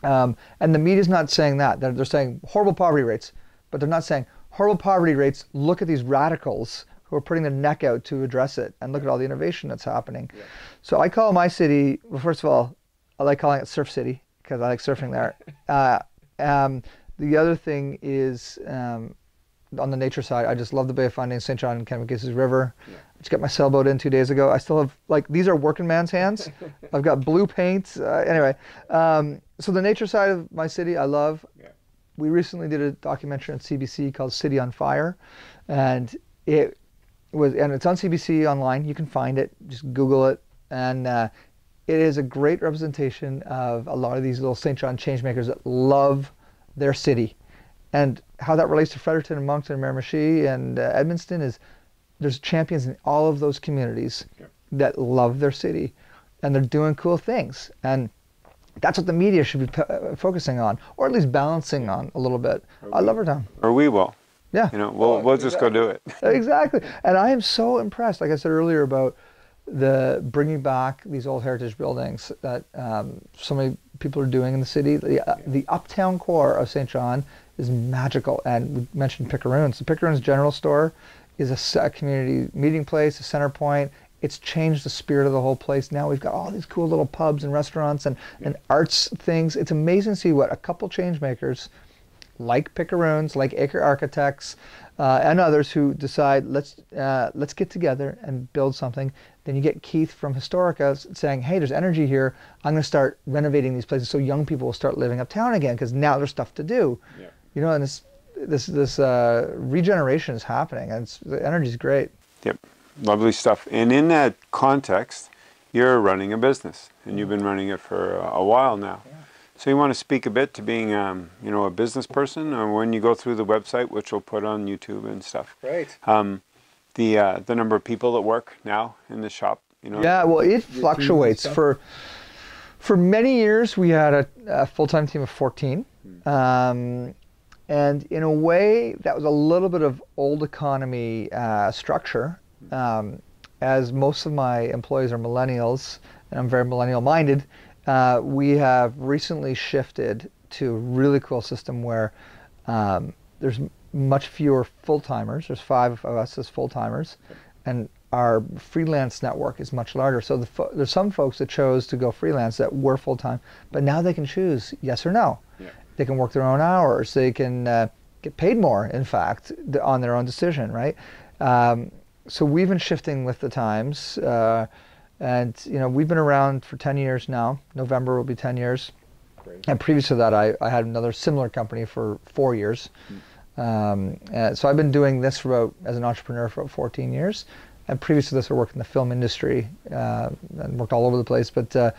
Um, and the media is not saying that. They're, they're saying horrible poverty rates, but they're not saying horrible poverty rates. Look at these radicals who are putting their neck out to address it, and look at all the innovation that's happening. So I call my city. Well, first of all, I like calling it Surf City because I like surfing there. Uh, um, the other thing is um, on the nature side. I just love the Bay of Fundy, St. John and Kennebecasis River. I just got my sailboat in two days ago. I still have like these are working man's hands. I've got blue paint. Uh, anyway, um, so the nature side of my city, I love. Yeah. We recently did a documentary on CBC called City on Fire, and it was and it's on CBC online. You can find it. Just Google it, and uh, it is a great representation of a lot of these little St. John changemakers that love their city, and how that relates to Fredericton and Moncton and Miramichi and uh, Edmundston is there's champions in all of those communities Yep. that love their city, and they're doing cool things, and that's what the media should be p- uh, focusing on, or at least balancing on a little bit. I love our town. Or we will. Yeah. You know, we'll, we'll just go do it. exactly. And I am so impressed, like I said earlier, about the bringing back these old heritage buildings that um, so many people are doing in the city. The, uh, the uptown core of St. John is magical. And we mentioned Picaroons. The Picaroons General Store is a community meeting place, a center point. It's changed the spirit of the whole place. Now we've got all these cool little pubs and restaurants and, and arts things. It's amazing to see what a couple change makers like Picaroons, like Acre Architects, uh, and others who decide let's uh, let's get together and build something. Then you get Keith from Historica saying, "Hey, there's energy here. I'm going to start renovating these places so young people will start living uptown again because now there's stuff to do." Yeah. You know, and this this this uh, regeneration is happening, and it's, the energy's great. Yep. Lovely stuff. And in that context, you're running a business, and you've been running it for a, a while now. So you want to speak a bit to being, um, you know, a business person, or when you go through the website, which we'll put on YouTube and stuff. Great. Um, the uh, the number of people that work now in the shop. You know. Yeah, well, it fluctuates. For for many years, we had a, a full time team of 14, um, and in a way, that was a little bit of old economy uh, structure. Um, as most of my employees are millennials, and I'm very millennial minded, uh, we have recently shifted to a really cool system where um, there's much fewer full timers. There's five of us as full timers, and our freelance network is much larger. So the fo- there's some folks that chose to go freelance that were full time, but now they can choose yes or no. Yeah. They can work their own hours. They can uh, get paid more, in fact, on their own decision, right? Um, so we've been shifting with the times, uh, and you know we've been around for 10 years now. November will be 10 years. Great. And previous to that, I, I had another similar company for four years. Um, uh, so I've been doing this for about, as an entrepreneur for about 14 years. And previous to this, I worked in the film industry uh, and worked all over the place. But uh,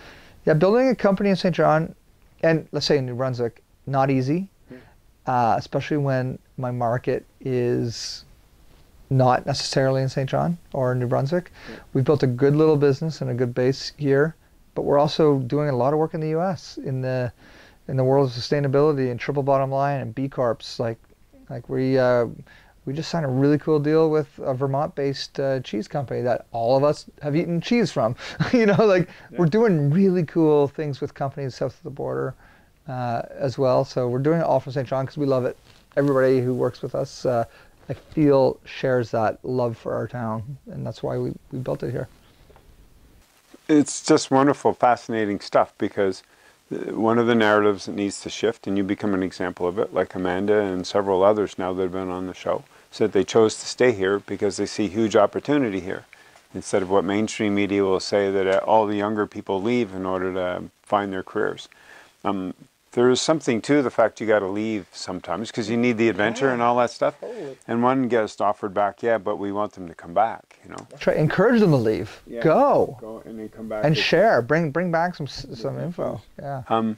yeah, building a company in St. John, and let's say in New Brunswick, not easy, uh, especially when my market is not necessarily in St. John or New Brunswick. We've built a good little business and a good base here, but we're also doing a lot of work in the U.S. in the in the world of sustainability and triple bottom line and B corps. Like like we uh, we just signed a really cool deal with a Vermont-based uh, cheese company that all of us have eaten cheese from. you know, like we're doing really cool things with companies south of the border uh, as well. So we're doing it all from St. John because we love it, everybody who works with us, uh, I feel shares that love for our town, and that's why we, we built it here. It's just wonderful, fascinating stuff because uh, one of the narratives that needs to shift, and you become an example of it, like Amanda and several others now that have been on the show, said they chose to stay here because they see huge opportunity here. Instead of what mainstream media will say that uh, all the younger people leave in order to find their careers. Um, there is something to the fact you got to leave sometimes because you need the adventure and all that stuff. And one guest offered back, yeah, but we want them to come back. You know, Try encourage them to leave. Yeah. Go go and then come back and with- share. Bring bring back some some info. Yeah. Um,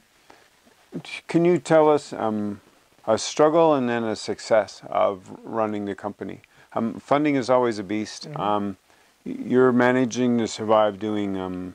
can you tell us um, a struggle and then a success of running the company? Um, funding is always a beast. Um, y- you're managing to survive doing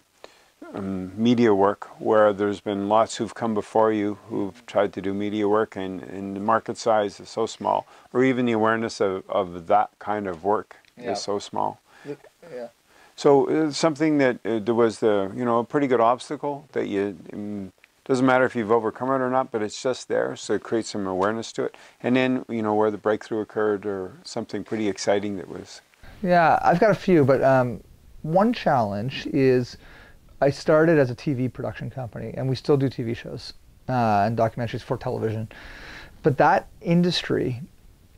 um, media work where there's been lots who've come before you who've tried to do media work and, and the market size is so small, or even the awareness of, of that kind of work Yeah. is so small. Yeah. So it's something that uh, there was the you know a pretty good obstacle that you um, doesn't matter if you've overcome it or not, but it's just there, so it creates some awareness to it. And then you know where the breakthrough occurred or something pretty exciting that was. Yeah, I've got a few, but um, one challenge is I started as a TV production company, and we still do TV shows uh, and documentaries for television. But that industry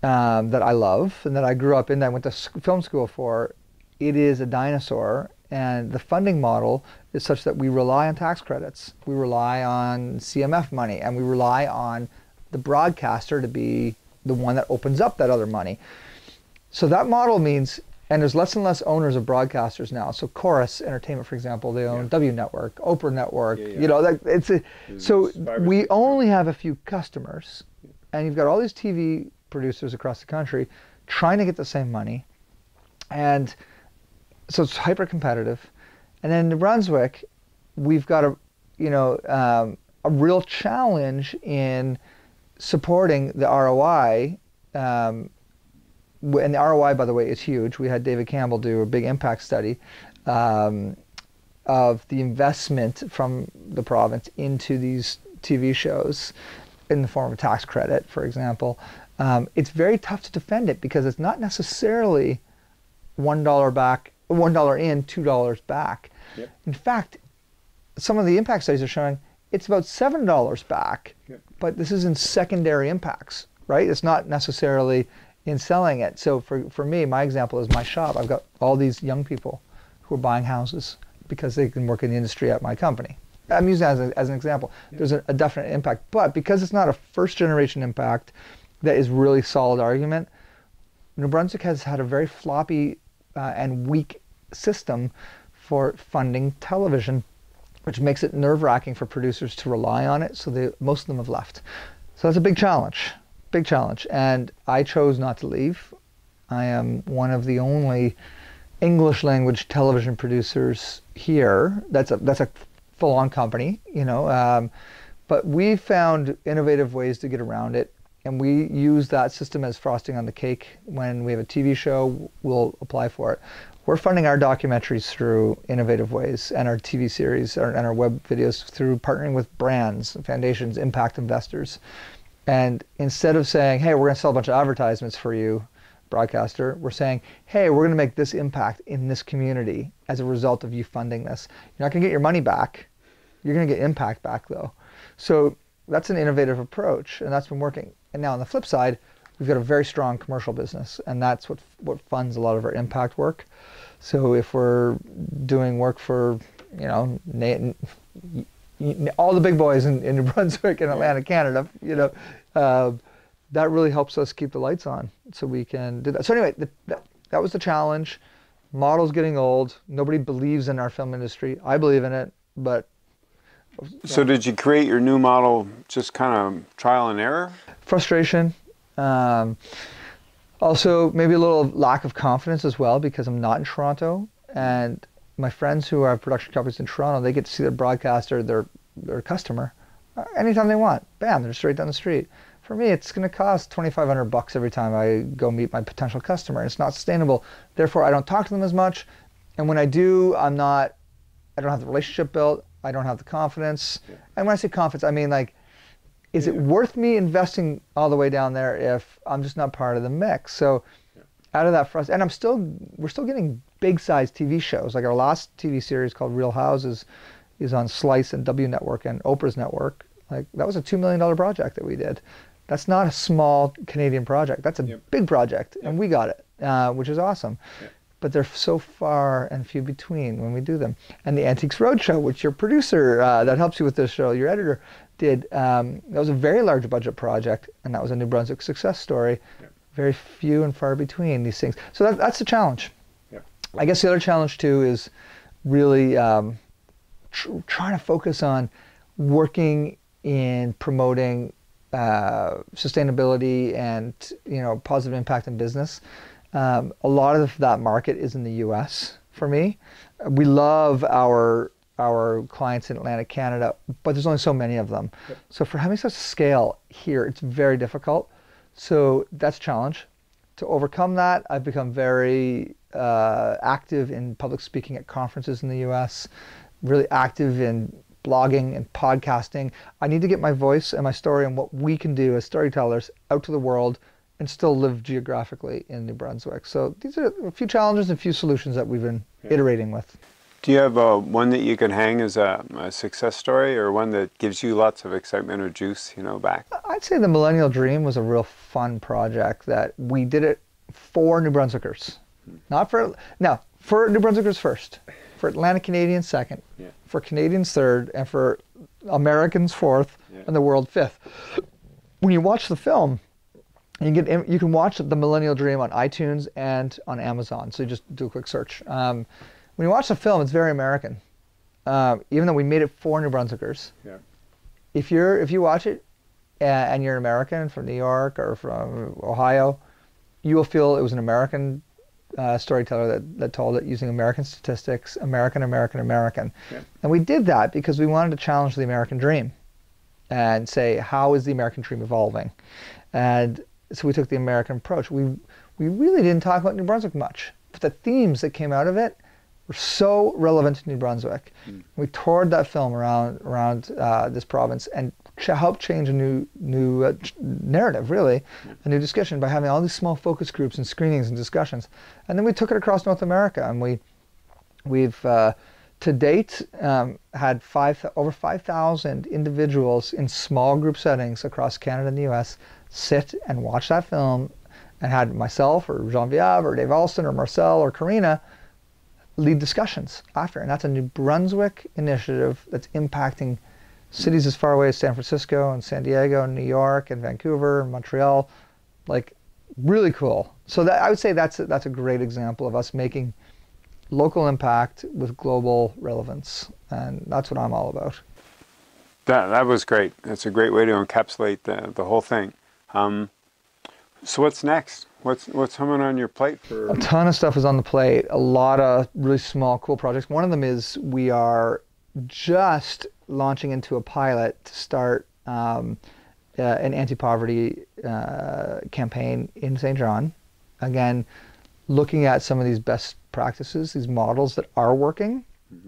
um, that I love and that I grew up in, that I went to film school for, it is a dinosaur, and the funding model is such that we rely on tax credits, we rely on CMF money, and we rely on the broadcaster to be the one that opens up that other money. So that model means, and there's less and less owners of broadcasters now. So Corus Entertainment, for example, they own Yeah. W Network, Oprah Network. Yeah, yeah. You know, that it's a, so There's five or we only have a few customers, and you've got all these TV producers across the country trying to get the same money, and so it's hyper competitive. And then in New Brunswick, we've got a, you know, um, a real challenge in supporting the ROI. Um, and the ROI, by the way, is huge. We had David Campbell do a big impact study um, of the investment from the province into these TV shows in the form of tax credit, for example. Um, it's very tough to defend it because it's not necessarily one dollar back, one dollar in, two dollars back. Yep. In fact, some of the impact studies are showing it's about seven dollars back, Yep. but this is in secondary impacts, right? It's not necessarily in selling it. So for, for me, my example is my shop. I've got all these young people who are buying houses because they can work in the industry at my company. I'm using that as, a, as an example. There's a, a definite impact, but because it's not a first generation impact that is really solid argument, New Brunswick has had a very floppy uh, and weak system for funding television, which makes it nerve wracking for producers to rely on it. So they, most of them have left. So that's a big challenge, big challenge. And I chose not to leave. I am one of the only English language television producers here. That's a that's a full on company, you know. Um, but we found innovative ways to get around it, and we use that system as frosting on the cake. When we have a TV show, we'll apply for it. We're funding our documentaries through innovative ways, and our TV series and our web videos through partnering with brands, foundations, impact investors. And instead of saying, "Hey, we're going to sell a bunch of advertisements for you," broadcaster, we're saying, hey, we're going to make this impact in this community as a result of you funding this. You're not going to get your money back. You're going to get impact back, though. So that's an innovative approach, and that's been working. And now on the flip side, we've got a very strong commercial business, and that's what what funds a lot of our impact work. So if we're doing work for, you know, all the big boys in, in New Brunswick and Atlantic Canada, you know, uh, that really helps us keep the lights on so we can do that. So anyway, the, that, that was the challenge. Model's getting old. Nobody believes in our film industry. I believe in it, but So did you create your new model just kind of trial and error? frustration. Um, also, maybe a little lack of confidence as well because I'm not in Toronto, and my friends who have production companies in Toronto, they get to see their broadcaster, their their customer, uh, anytime they want. Bam, they're straight down the street. For me, it's going to cost 2,500 bucks every time I go meet my potential customer. It's not sustainable. Therefore, I don't talk to them as much, and when I do, I'm not. I don't have the relationship built. I don't have the confidence. And when I say confidence, I mean like Is it worth me investing all the way down there if I'm just not part of the mix? So out of that frustration, and I'm still we're still getting big size TV shows. Like our last TV series called Real Houses is on Slice and W Network and Oprah's network. Like that was a two million dollar project that we did. That's not a small Canadian project. That's a Yep. big project, and we got it, uh, which is awesome. Yep. But they're so far and few between when we do them. And the Antiques Roadshow, which your producer uh, that helps you with this show, your editor, did, um, that was a very large budget project, and that was a New Brunswick success story. Yep. Very few and far between these things. So that, that's the challenge. I guess the other challenge too is really um, tr- trying to focus on working in promoting uh, sustainability and you know positive impact in business. Um, a lot of that market is in the U.S. for me. We love our our clients in Atlantic Canada, but there's only so many of them. Yep. So for having such a scale here, it's very difficult. So that's a challenge. To overcome that, I've become very uh, active in public speaking at conferences in the U.S. Really active in blogging and podcasting. I need to get my voice and my story and what we can do as storytellers out to the world and still live geographically in New Brunswick. So these are a few challenges and a few solutions that we've been Yeah. iterating with. Do you have uh, one that you can hang as a, a success story, or one that gives you lots of excitement or juice, you know, back? I'd say the Millennial Dream was a real fun project that we did it for New Brunswickers. Not for now, for New Brunswickers first, for Atlantic Canadians second, Yeah. for Canadians third, and for Americans fourth, Yeah. and the world fifth. When you watch the film, you get you can watch the Millennial Dream on iTunes and on Amazon. So you just do a quick search. Um, when you watch the film, it's very American, um, even though we made it for New Brunswickers Yeah. if you're if you watch it uh, and you're an American from New York or from Ohio, you will feel it was an American uh, storyteller that, that told it using American statistics, American, American, American. Yeah. And we did that because we wanted to challenge the American dream and say, how is the American dream evolving? And so we took the American approach. We, we really didn't talk about New Brunswick much, but the themes that came out of it were so relevant to New Brunswick. We toured that film around around uh, this province and ch- helped change a new new uh, ch- narrative, really, a new discussion by having all these small focus groups and screenings and discussions. And then we took it across North America, and we we've uh, to date um, had five over five thousand individuals in small group settings across Canada and the U.S. sit and watch that film, and had myself or Jean Genevieve or Dave Alston or Marcel or Karina lead discussions after. And that's a New Brunswick initiative that's impacting cities as far away as San Francisco and San Diego and New York and Vancouver and Montreal. Like really cool. So that I would say that's a, that's a great example of us making local impact with global relevance. And that's what I'm all about. That that was great. That's a great way to encapsulate the the whole thing. Um, so what's next? What's what's coming on your plate for? A ton of stuff is on the plate. A lot of really small, cool projects. One of them is we are just launching into a pilot to start um, uh, an anti-poverty uh, campaign in St. John. Again, looking at some of these best practices, these models that are working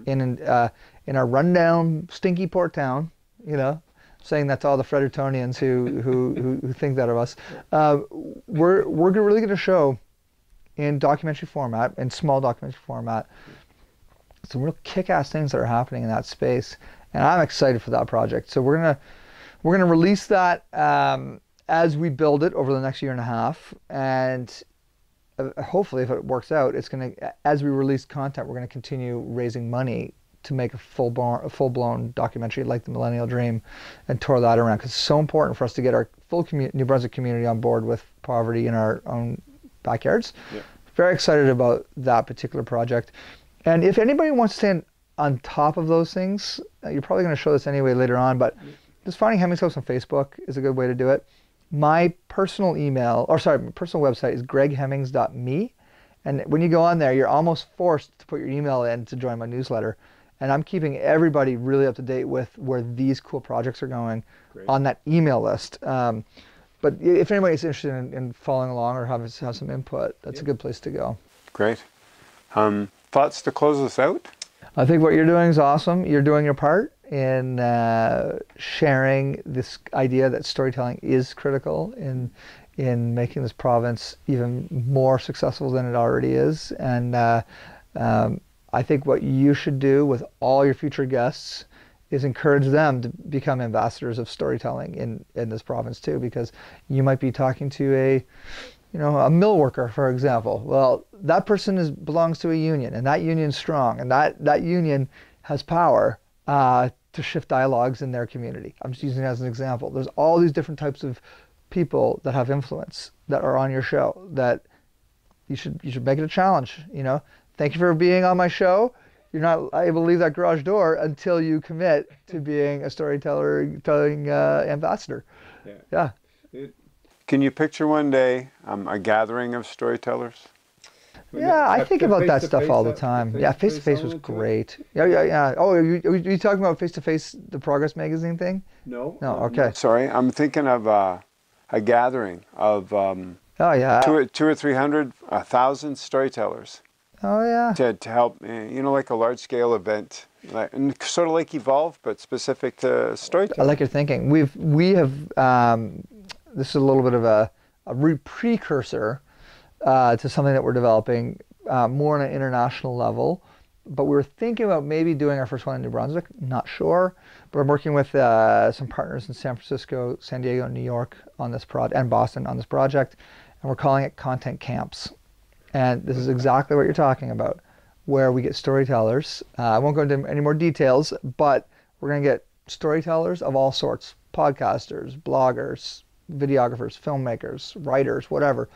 in an, uh, in our rundown, stinky port town. You know, saying that to all the Frederictonians who, who, who, who think that of us. Uh, we're we're really going to show in documentary format, in small documentary format, some real kick-ass things that are happening in that space, and I'm excited for that project. So we're gonna we're gonna release that um, as we build it over the next year and a half, and uh, hopefully, if it works out, it's gonna as we release content, we're gonna continue raising money to make a full blown a full blown documentary like the Millennial Dream, and tour that around because it's so important for us to get our full commu- New Brunswick community on board with poverty in our own backyards. Yeah. Very excited about that particular project. And if anybody wants to stand on top of those things, uh, you're probably going to show this anyway later on, but just finding Hemmings House on Facebook is a good way to do it. My personal email, or sorry, my personal website is greghemmings.me. And when you go on there, you're almost forced to put your email in to join my newsletter. And I'm keeping everybody really up to date with where these cool projects are going Great. on that email list. Um, but if anybody's interested in, in following along or have, have some input, that's a good place to go. Great. Um, thoughts to close us out? I think what you're doing is awesome. You're doing your part, in uh, sharing this idea that storytelling is critical in in making this province even more successful than it already is. And uh, um, I think what you should do with all your future guests is encourage them to become ambassadors of storytelling in, in this province too, because you might be talking to a you know, a mill worker, for example. Well, that person is belongs to a union, and that union's strong, and that that union has power uh, to shift dialogues in their community. I'm just using it as an example. There's all these different types of people that have influence that are on your show that you should you should make it a challenge. You know, thank you for being on my show. You're not able to leave that garage door until you commit to being a storyteller, telling uh, ambassador. Yeah. yeah. It, can you picture one day um, a gathering of storytellers? Yeah, I think about that stuff all the time. Yeah, face to face was great. Yeah, yeah, yeah. Oh, are you, are you talking about face to face, the Progress magazine thing? No. No. Okay. Sorry, I'm thinking of uh, a gathering of. Um, oh yeah. Two, two or three hundred, a thousand storytellers. Oh yeah. To, to help, eh, you know, like a large scale event, like and sort of like Evolve, but specific to storytelling. I like your thinking. We've we have um, this is a little bit of a, a re- precursor uh, to something that we're developing uh, more on an international level. But we were thinking about maybe doing our first one in New Brunswick. Not sure, but I'm working with uh, some partners in San Francisco, San Diego, and New York on this project, and Boston on this project, and we're calling it content camps. And this is exactly what you're talking about, where we get storytellers. Uh, I won't go into any more details, but we're going to get storytellers of all sorts podcasters, bloggers, videographers, filmmakers, writers, whatever,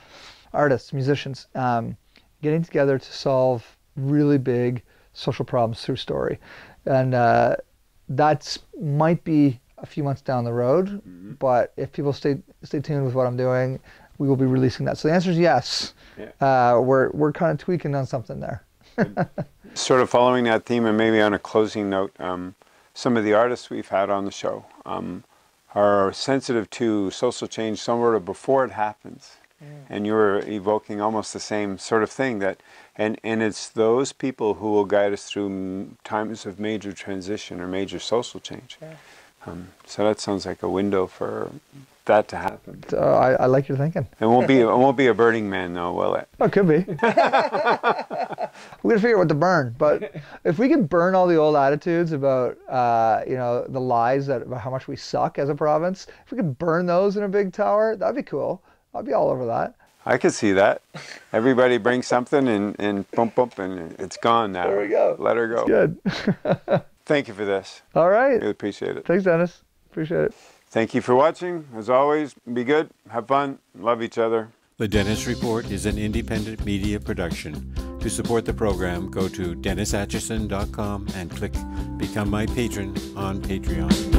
artists, musicians, um, getting together to solve really big social problems through story. And uh, that might be a few months down the road, mm-hmm. but if people stay stay tuned with what I'm doing, we will be releasing that. So the answer is yes. Yeah. Uh, we're we're kind of tweaking on something there. sort of following that theme, and maybe on a closing note, um, some of the artists we've had on the show. Um, are sensitive to social change somewhere before it happens. And you're evoking almost the same sort of thing that, and, and it's those people who will guide us through times of major transition or major social change. Yeah. Um, so that sounds like a window for that to happen. Uh, I, I, like your thinking. It won't be it won't be a Burning Man though, will it? Oh, it could be. we got to figure out what to burn. But if we could burn all the old attitudes about uh, you know the lies that about how much we suck as a province, if we could burn those in a big tower, that'd be cool. I'd be all over that. I could see that. Everybody brings something and and bump bump and it's gone now. There we go. Let her go. Good. Thank you for this. All right. Really appreciate it. Thanks, Dennis. Appreciate it. Thank you for watching. As always, be good, have fun, love each other. The Dennis Report is an independent media production. To support the program, go to DennisAtchison.com and click Become My Patron on Patreon.